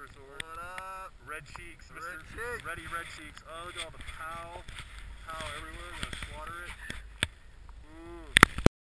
Resort. What up? Red Cheeks, Mr. Red Cheeks. Ready Red Cheeks. Oh, look at all the pow.